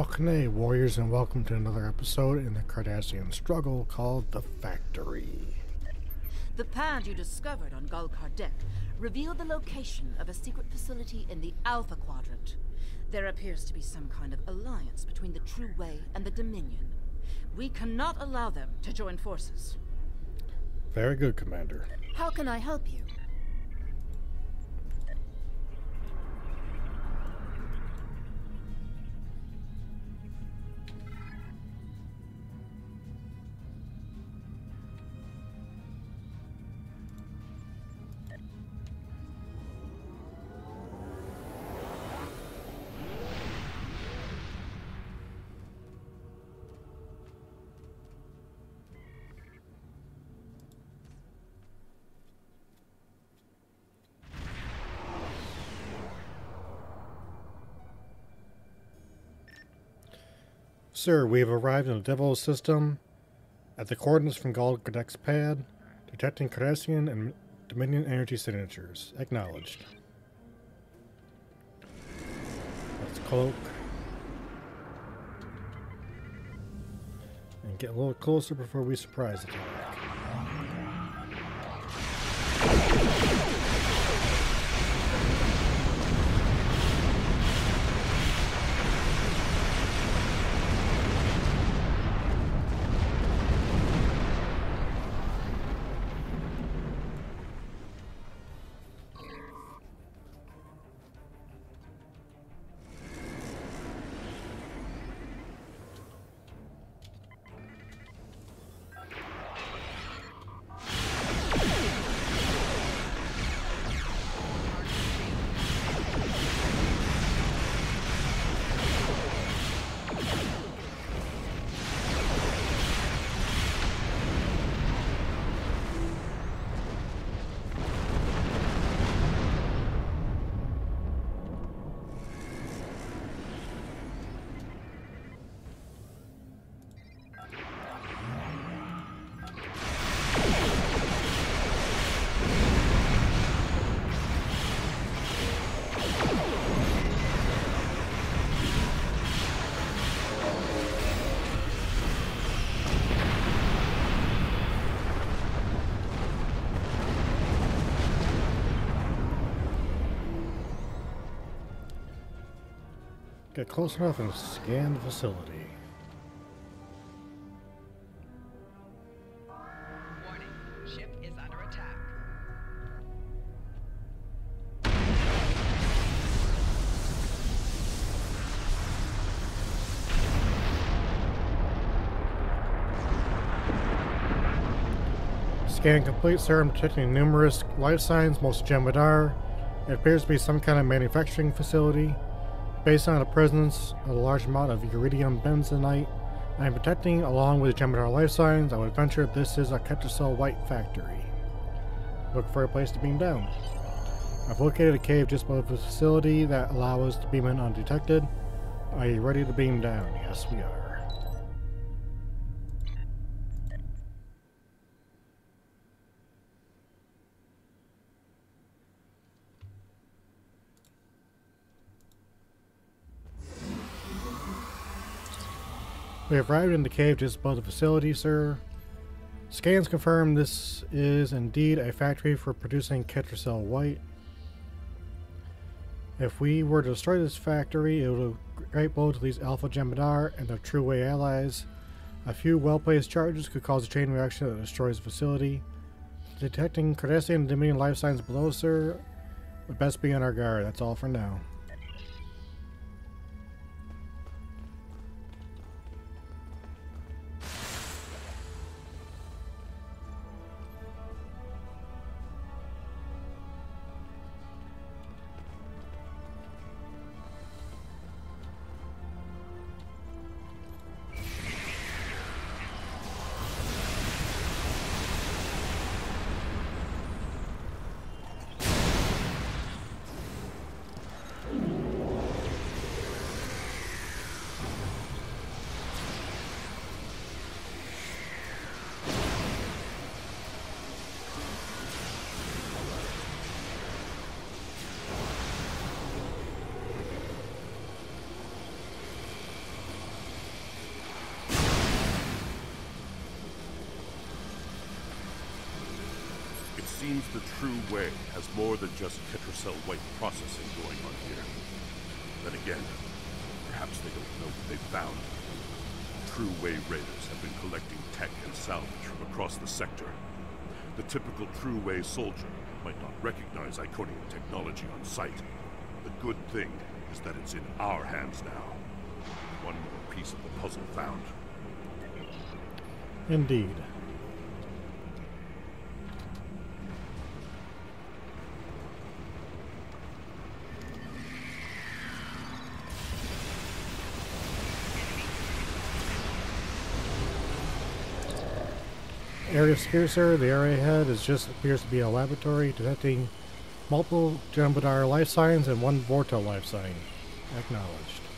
Nokne warriors, and welcome to another episode in the Cardassian struggle called The Factory. The pad you discovered on Gul Kardec revealed the location of a secret facility in the Alpha Quadrant. There appears to be some kind of alliance between the True Way and the Dominion. We cannot allow them to join forces. Very good, Commander. How can I help you? Sir, we have arrived in the Devil system at the coordinates from Gul pad, detecting Cardassian and Dominion energy signatures. Acknowledged. Let's cloak. And get a little closer before we surprise the attack. Get close enough and scan the facility. Warning, ship is under attack. Scan complete, sir. I'm detecting numerous life signs, most Jem'Hadar. It appears to be some kind of manufacturing facility. Based on the presence of a large amount of iridium benzonite I am detecting, along with Jem'Hadar life signs, I would venture this is a Ketracel White factory. Look for a place to beam down. I've located a cave just above the facility that allows us to beam in undetected. Are you ready to beam down? Yes, we are. We have arrived in the cave just above the facility, sir. Scans confirm this is indeed a factory for producing Ketracel White. If we were to destroy this factory, it would a great blow to these Alpha Jem'Hadar and their True Way allies. A few well-placed charges could cause a chain reaction that destroys the facility. Detecting Cardassian and Dominion life signs below, sir. We'd best be on our guard. That's all for now. The True Way has more than just Ketracel white processing going on here. Then again, perhaps they don't know what they've found. True Way raiders have been collecting tech and salvage from across the sector. The typical True Way soldier might not recognize Iconian technology on sight. The good thing is that it's in our hands now. One more piece of the puzzle found. Indeed. Area Scarcer, the area ahead is just appears to be a laboratory detecting multiple Jem'Hadar life signs and one Vorta life sign. Acknowledged.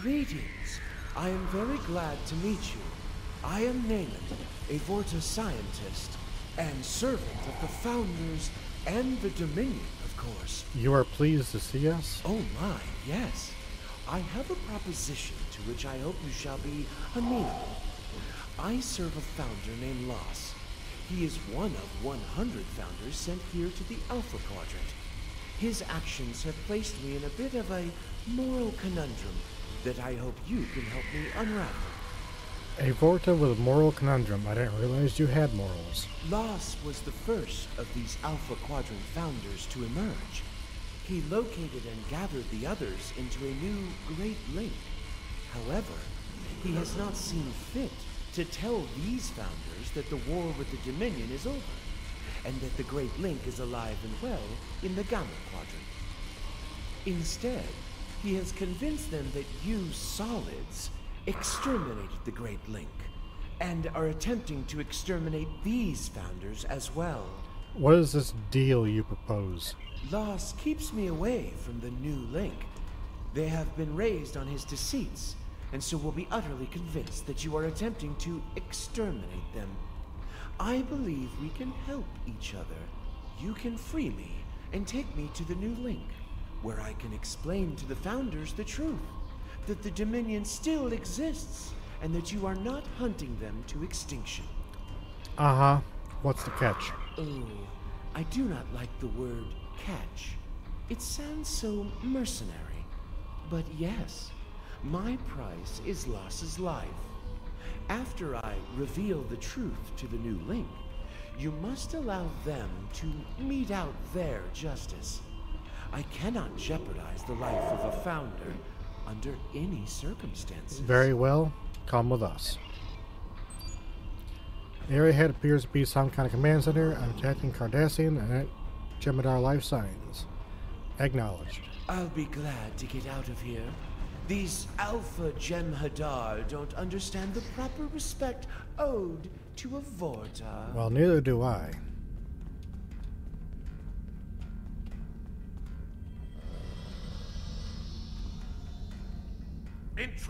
Greetings. I am very glad to meet you. I am Nayland, a Vorta scientist and servant of the Founders and the Dominion, of course. You are pleased to see us? Oh my, yes. I have a proposition to which I hope you shall be amenable. I serve a founder named Laas. He is one of 100 founders sent here to the Alpha Quadrant. His actions have placed me in a bit of a moral conundrum that I hope you can help me unravel. A Vorta with a moral conundrum. I didn't realize you had morals. Laas was the first of these Alpha Quadrant founders to emerge. He located and gathered the others into a new Great Link. However, he has not seen fit to tell these founders that the war with the Dominion is over, and that the Great Link is alive and well in the Gamma Quadrant. Instead, he has convinced them that you solids exterminated the Great Link, and are attempting to exterminate these founders as well. What is this deal you propose? Laas keeps me away from the new link. They have been raised on his deceits, and so will be utterly convinced that you are attempting to exterminate them. I believe we can help each other. You can free me and take me to the new link, where I can explain to the Founders the truth that the Dominion still exists, and that you are not hunting them to extinction. Uh huh. What's the catch? Oh, I do not like the word catch. It sounds so mercenary. But yes, my price is Laas's life. After I reveal the truth to the new Link, you must allow them to mete out their justice. I cannot jeopardize the life of a founder under any circumstances. Very well. Come with us. The area ahead appears to be some kind of command center. I'm detecting Cardassian and Jem'Hadar life signs. Acknowledged. I'll be glad to get out of here. These Alpha Jem'Hadar don't understand the proper respect owed to a Vorta. Well, neither do I.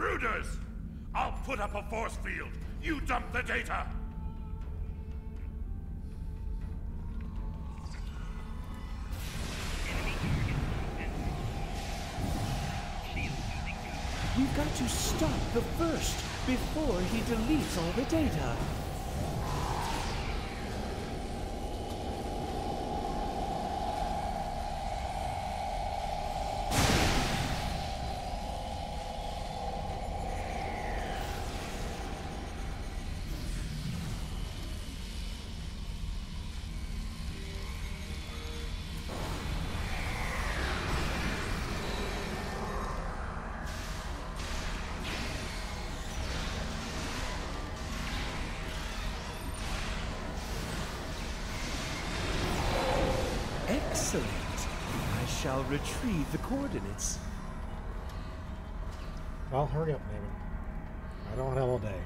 Intruders! I'll put up a force field. You dump the data. We've got to stop the first before he deletes all the data. Excellent. I shall retrieve the coordinates. Well, hurry up, Naaman. I don't have all day.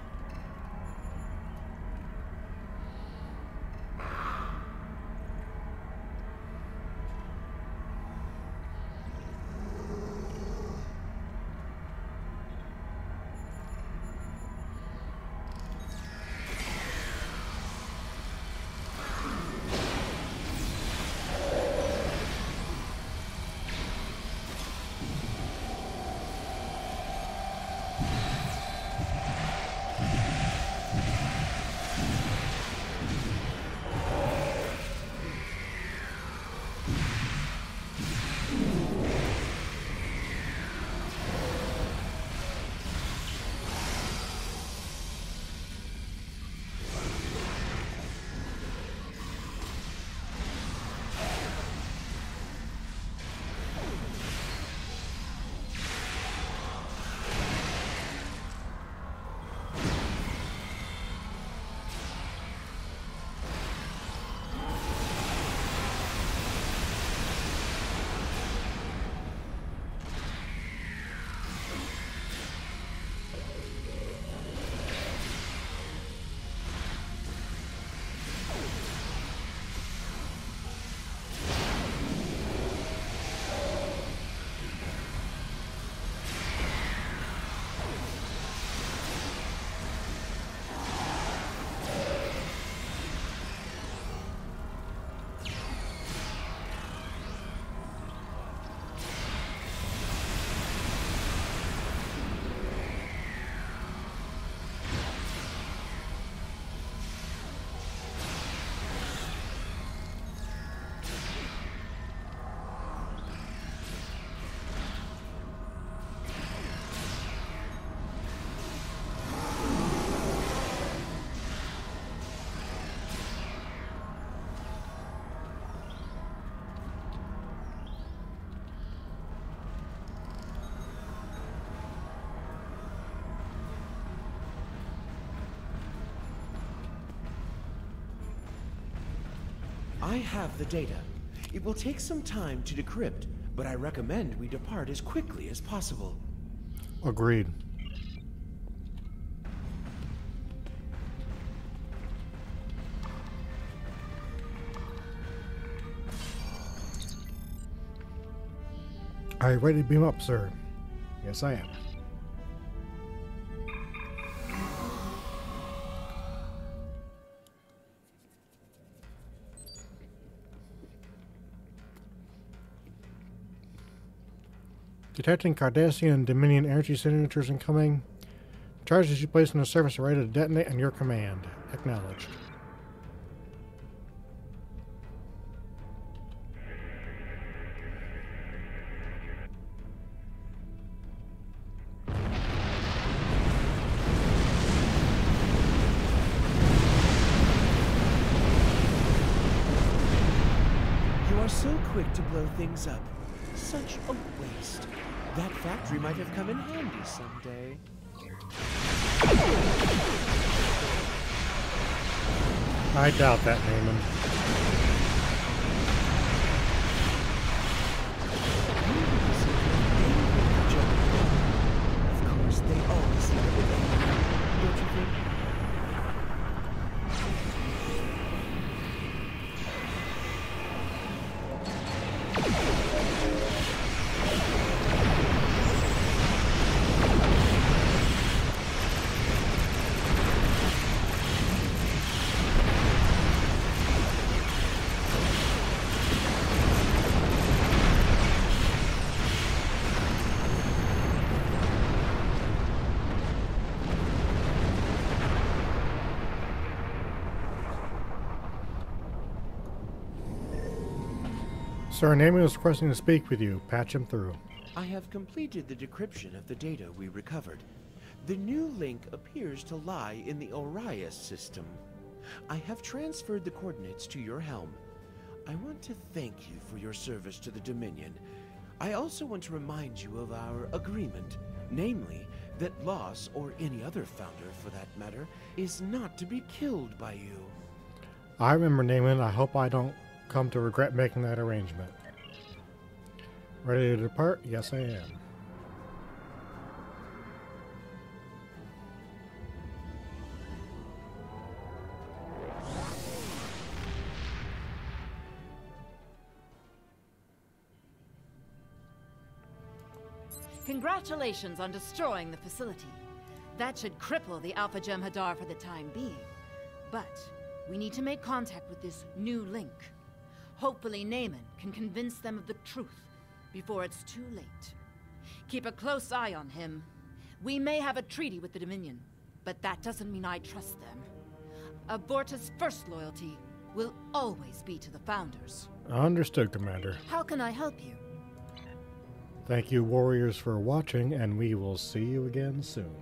I have the data. It will take some time to decrypt, but I recommend we depart as quickly as possible. Agreed. Are you ready to beam up, sir? Yes, I am. Detecting Cardassian Dominion energy signatures incoming. Charges you placed on the surface are ready to detonate on your command. Acknowledged. You are so quick to blow things up. Such a waste. That factory might have come in handy someday. I doubt that, Naaman. Sir, Naaman is requesting to speak with you. Patch him through. I have completed the decryption of the data we recovered. The new link appears to lie in the Orias system. I have transferred the coordinates to your helm. I want to thank you for your service to the Dominion. I also want to remind you of our agreement, namely, that Laas, or any other founder for that matter, is not to be killed by you. I remember Naaman. I hope I don't come to regret making that arrangement. Ready to depart? Yes, I am. Congratulations on destroying the facility. That should cripple the Alpha Jem'Hadar for the time being. But we need to make contact with this new link. Hopefully Naaman can convince them of the truth before it's too late. Keep a close eye on him. We may have a treaty with the Dominion, but that doesn't mean I trust them. Avorta's first loyalty will always be to the Founders. Understood, Commander. How can I help you? Thank you, warriors, for watching, and we will see you again soon.